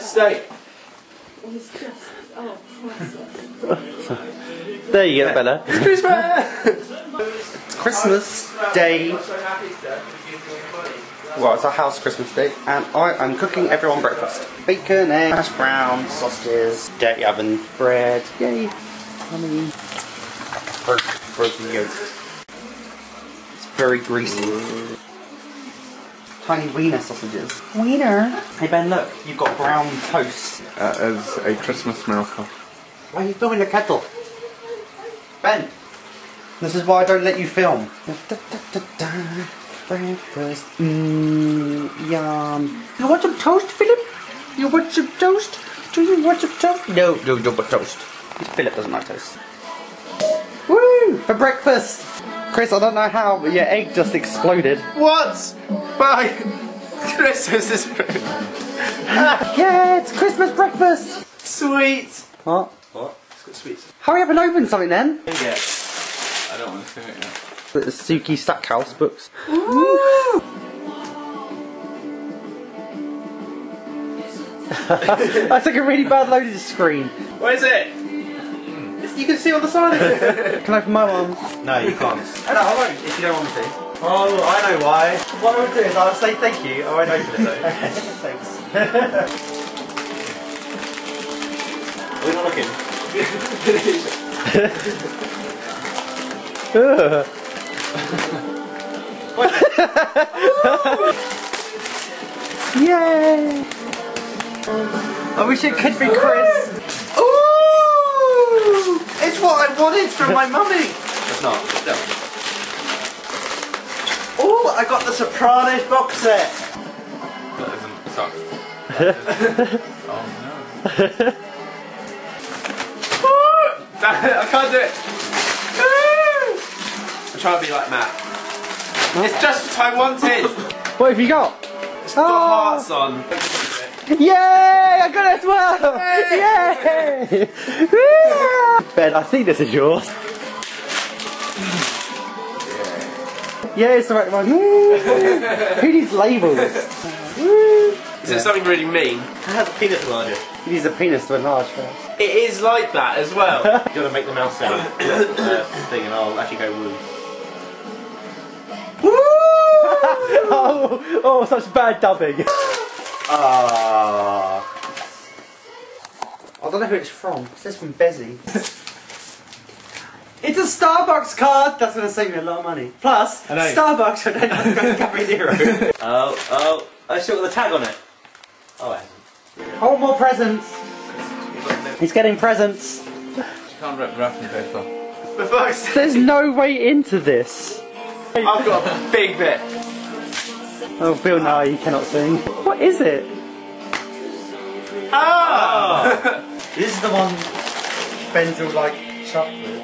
steak. It's just, oh, Christ. There you go, Bella. It's Christmas! it's Christmas Day. Well, it's our house Christmas Day, and I am cooking everyone breakfast. Bacon, eggs, hash browns, sausages, dirty oven, bread. Yay! Honey. Bro- Broken yolk. It's very greasy. Tiny wiener sausages. Wiener. Hey Ben, look, you've got brown toast. Uh, that is a Christmas miracle. Why are you filming the kettle? Ben! This is why I don't let you film. Breakfast. Mmm, yum. You want some toast, Philip? You want some toast? Do you want some toast? No, no, no, but toast. Philip doesn't like toast. Woo! For breakfast! Chris, I don't know how, but your egg just exploded. What? Bye! Christmas is Yeah, it's Christmas breakfast! sweet! What? What? It's got sweets. Hurry up and open something then! Yeah. I don't want to see it yet. The Sookie Stackhouse books. Ooh. I took a really bad loaded screen. What is it? You can see on the side of it. Can I open my one? No, you can't. Oh, no, I won't if you don't want me to. Oh, I know why. What I would do is I would say thank you. Oh, I won't open it though. okay, thanks. We're not looking. Yay! I wish it could be Chris. Ooh! It's what I wanted from my mummy! It's not. No. Ooh, I got the Sopranos box set! That isn't sucks. oh no. Ooh! I can't do it! I'm trying to be like Matt. It's just what I wanted! What have you got? It's got Oh. hearts on. Yay! I got it as well! Yay! Woo! ben, I think this is yours. Yeah, it's the right one. Who needs labels? Woo! Is it something really mean? I have a peanut larger. He needs a penis to enlarge first. It is like that as well. You gotta make the mouth sound uh, thing and I'll actually go woo. oh, oh, such bad dubbing. Ah. I don't know who it's from. It says from Bezzy. it's a Starbucks card. That's gonna save me a lot of money. Plus, I. Starbucks. I don't Cafe Nero. Oh, oh. I still got the tag on it. Oh, it hasn't. Hold more presents. He's getting presents. You can't rip wrapping paper. For fuck's. There's no way into this. I've got a big bit. Oh, Bill Nye, you cannot sing. What is it? Ah! This is the one Ben's will like chocolate.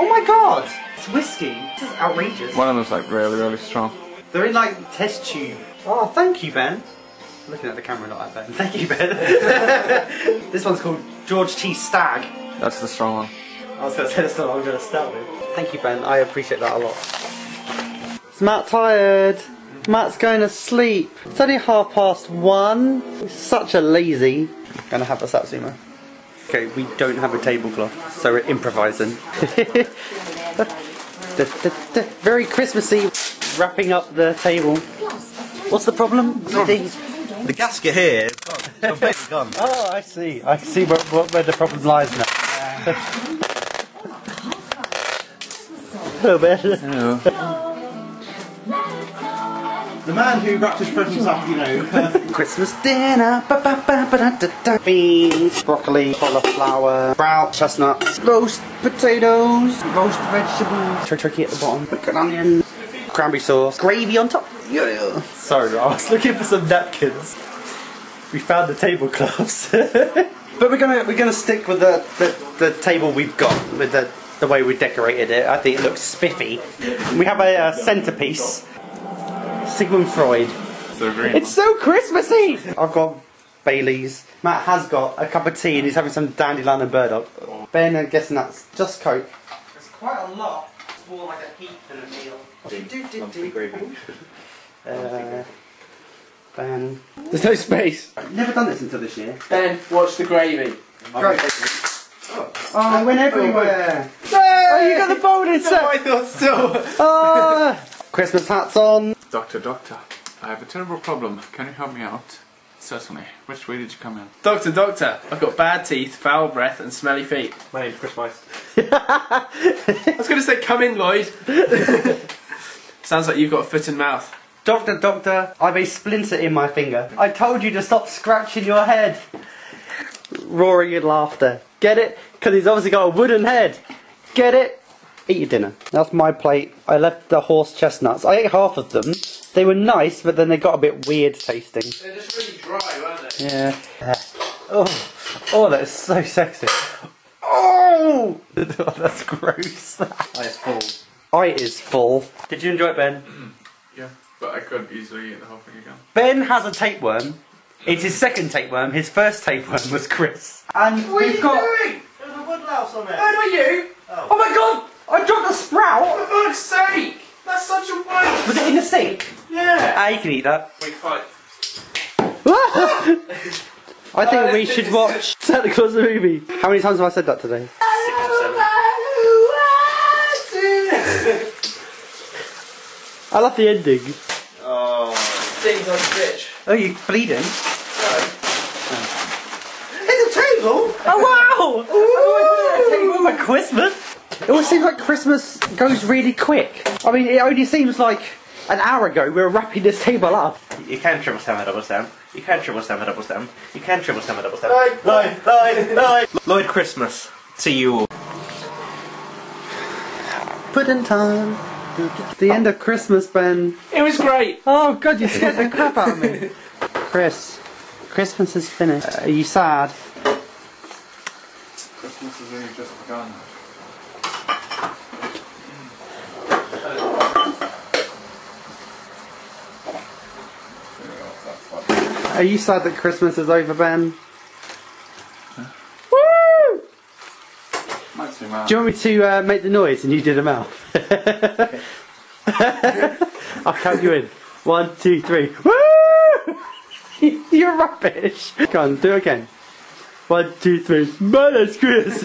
Oh my god! It's whiskey. This is outrageous. One of them's like really, really strong. They're in like test tube. Oh, thank you, Ben. Looking at the camera, not at Ben. Thank you, Ben. this one's called George T. Stagg. That's the strong one. I was going to say that's not what I'm going to start with. Thank you, Ben. I appreciate that a lot. Is Matt tired? Matt's going to sleep. It's only half past one. He's such a lazy. Gonna have a satsuma. Okay, we don't have a tablecloth, so we're improvising. Da, da, da. Very Christmassy. Wrapping up the table. What's the problem? Oh. The gasket here is gone. Oh, I see. I see where, where, where the problem lies now. Hello, Ben. The man who wrapped his presents up, you know. Christmas dinner. Ba, ba, ba, ba, da, da, da. Beans, broccoli, cauliflower, sprout, chestnuts, roast potatoes, roast vegetables, tur- turkey at the bottom, pickled onion, cranberry sauce, gravy on top. Yeah. Sorry, I was looking for some napkins. We found the tablecloths. but we're gonna we're gonna stick with the, the, the table we've got with the the way we decorated it. I think it looks spiffy. We have a, uh centerpiece. Sigmund Freud. So green. It's so Christmassy! I've got Bailey's. Matt has got a cup of tea and he's having some dandelion and burdock. Ben, I'm guessing that's just Coke. It's quite a lot. It's more like a heap than a meal. Do, do, do, do. Uh, Ben. There's no space. I've Never done this until this year. Ben, watch the gravy. Great. Oh, it went everywhere. Oh, you got the bowling set. I thought so. Ah. Christmas hats on. Doctor, doctor, I have a terrible problem. Can you help me out? Certainly. Which way did you come in? Doctor, doctor, I've got bad teeth, foul breath, and smelly feet. My name's Chris Weiss. I was going to say, come in, Lloyd. Sounds like you've got a foot and mouth. Doctor, doctor, I've a splinter in my finger. I told you to stop scratching your head. Roaring in laughter. Get it? Because he's obviously got a wooden head. Get it? Eat your dinner. That's my plate. I left the horse chestnuts. I ate half of them. They were nice, but then they got a bit weird tasting. They're just really dry, weren't they? Yeah. Oh, oh, that's so sexy. Oh, that's gross. I is full. Eye is full. Did you enjoy it, Ben? Yeah, but I could easily eat the whole thing again. Ben has a tapeworm. It's his second tapeworm. His first tapeworm was Chris. And we've got. There's a woodlouse on it. Who are you? Oh, oh my god! I dropped a sprout! For fuck's sake! That's such a waste! Was it in the sink? Yeah! Ah, you can eat that. Week five. I think we should watch Santa Claus the movie. How many times have I said that today? I love the ending. Oh. Things on bitch. Oh, you bleeding? It's a table. Oh wow! Table for Christmas. It always seems like Christmas goes really quick. I mean, it only seems like an hour ago we were wrapping this table up. You can triple stem a double stem. You can triple stem a double stem. You can triple stem a double stem. Lloyd. Lloyd, Lloyd, Lloyd. Lloyd Christmas. To you all. Pudding time. The end of Christmas, Ben. It was great! Oh god, you scared the crap out of me. Chris, Christmas is finished. Are you sad? Christmas has only just begun. Are you sad that Christmas is over, Ben? Woo! Might seem mad. Do you want me to uh, make the noise and you do the mouth? I'll count you in. One, two, three. Woo! You're rubbish. Come on, do it again. One, two, three. Man, that's Chris.